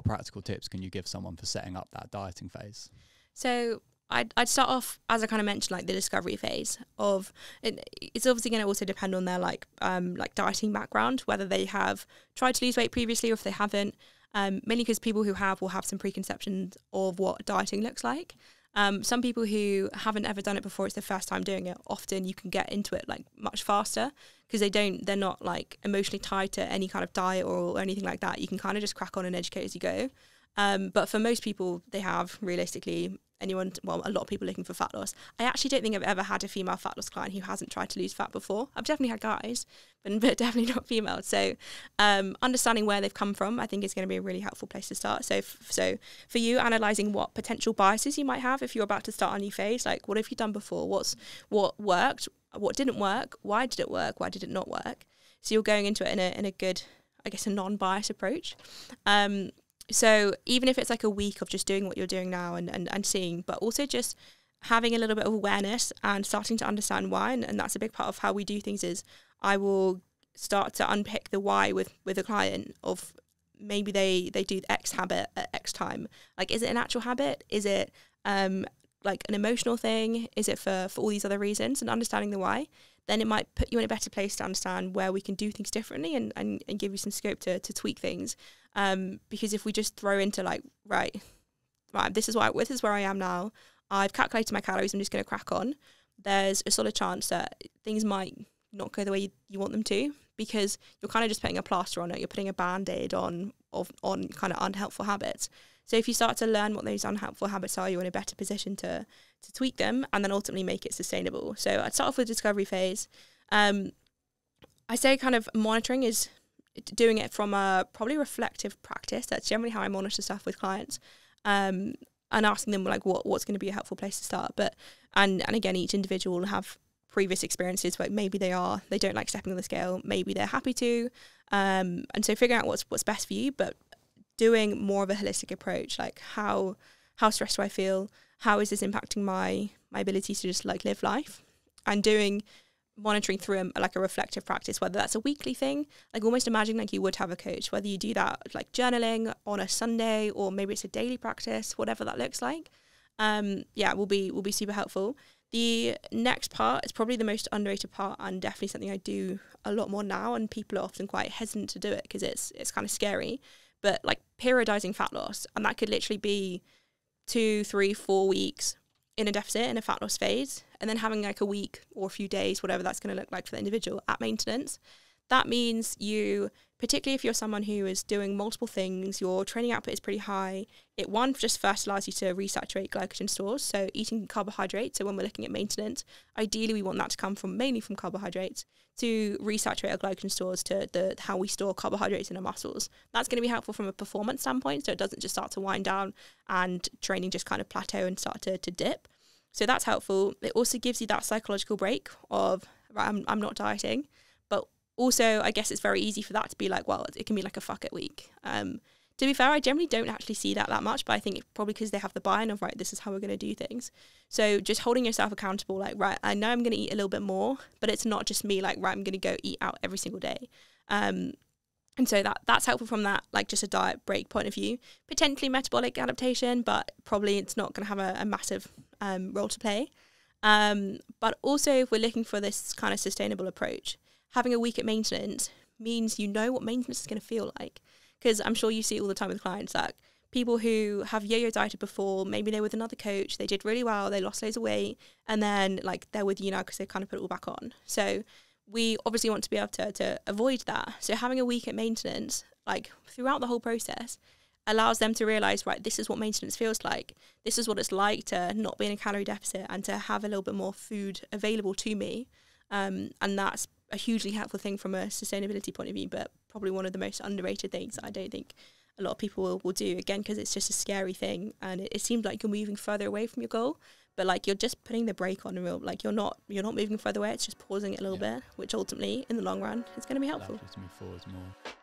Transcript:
practical tips can you give someone for setting up that dieting phase? So I'd, I'd start off as I kind of mentioned like the discovery phase of it, it's obviously going to also depend on their like um like dieting background whether they have tried to lose weight previously or if they haven't um, mainly because people who have will have some preconceptions of what dieting looks like um, some people who haven't ever done it before it's their first time doing it often you can get into it like much faster because they don't they're not like emotionally tied to any kind of diet or, anything like that. You can kind of just crack on and educate as you go. Um, but for most people, they have realistically anyone, well, a lot of people looking for fat loss. I actually don't think I've ever had a female fat loss client who hasn't tried to lose fat before. I've definitely had guys, but, but definitely not females. So, um, understanding where they've come from, I think, is going to be a really helpful place to start. So, f- so for you, analyzing what potential biases you might have if you're about to start a new phase, like what have you done before? What's what worked? What didn't work? Why did it work? Why did it not work? So you're going into it in a in a good, I guess, a non-bias approach. Um, so even if it's like a week of just doing what you're doing now and, and, and seeing, but also just having a little bit of awareness and starting to understand why, and, and that's a big part of how we do things is I will start to unpick the why with with a client of maybe they they do X habit at X time. Like, is it an actual habit? Is it um, like an emotional thing? Is it for for all these other reasons? And understanding the why, then it might put you in a better place to understand where we can do things differently and and, and give you some scope to to tweak things. Um, because if we just throw into like, right, right, this is what I, this is where I am now. I've calculated my calories. I'm just going to crack on. There's a solid chance that things might not go the way you, you want them to because you're kind of just putting a plaster on it. You're putting a band aid on of on kind of unhelpful habits. So if you start to learn what those unhelpful habits are, you're in a better position to to tweak them and then ultimately make it sustainable. So I'd start off with discovery phase. Um, I say kind of monitoring is doing it from a probably reflective practice. That's generally how I monitor stuff with clients. Um, and asking them like what what's going to be a helpful place to start. But and and again, each individual will have previous experiences where maybe they are they don't like stepping on the scale, maybe they're happy to. Um, and so figuring out what's what's best for you, but doing more of a holistic approach, like how how stressed do I feel? How is this impacting my my ability to just like live life? And doing monitoring through a, like a reflective practice, whether that's a weekly thing, like almost imagine like you would have a coach, whether you do that like journaling on a Sunday or maybe it's a daily practice, whatever that looks like. Um, yeah, will be will be super helpful. The next part is probably the most underrated part and definitely something I do a lot more now, and people are often quite hesitant to do it because it's it's kind of scary. But like periodizing fat loss, and that could literally be two, three, four weeks in a deficit in a fat loss phase and then having like a week or a few days whatever that's going to look like for the individual at maintenance that means you particularly if you're someone who is doing multiple things your training output is pretty high it one just first allows you to resaturate glycogen stores so eating carbohydrates so when we're looking at maintenance ideally we want that to come from mainly from carbohydrates to resaturate our glycogen stores to the how we store carbohydrates in our muscles. That's going to be helpful from a performance standpoint, so it doesn't just start to wind down and training just kind of plateau and start to, to dip. So that's helpful. It also gives you that psychological break of right, I'm I'm not dieting, also I guess it's very easy for that to be like, well, it can be like a fuck it week. Um, to be fair, I generally don't actually see that that much, but I think it's probably because they have the buy-in of right, this is how we're going to do things. So just holding yourself accountable, like right, I know I'm going to eat a little bit more, but it's not just me like right, I'm going to go eat out every single day. Um, and so that that's helpful from that like just a diet break point of view. Potentially metabolic adaptation, but probably it's not going to have a, a massive um, role to play. Um, but also, if we're looking for this kind of sustainable approach, having a week at maintenance means you know what maintenance is going to feel like because I'm sure you see it all the time with clients that people who have yo-yo dieted before, maybe they're with another coach, they did really well, they lost loads of weight, and then like they're with you now because they kind of put it all back on. So we obviously want to be able to, to avoid that. So having a week at maintenance, like throughout the whole process, allows them to realize, right, this is what maintenance feels like. This is what it's like to not be in a calorie deficit and to have a little bit more food available to me. Um, and that's a hugely helpful thing from a sustainability point of view, but probably one of the most underrated things I don't think a lot of people will, will do again because it's just a scary thing and it, it seems like you're moving further away from your goal but like you're just putting the brake on real like you're not you're not moving further away it's just pausing it a little yeah. bit which ultimately in the long run is going to be helpful to move forwards more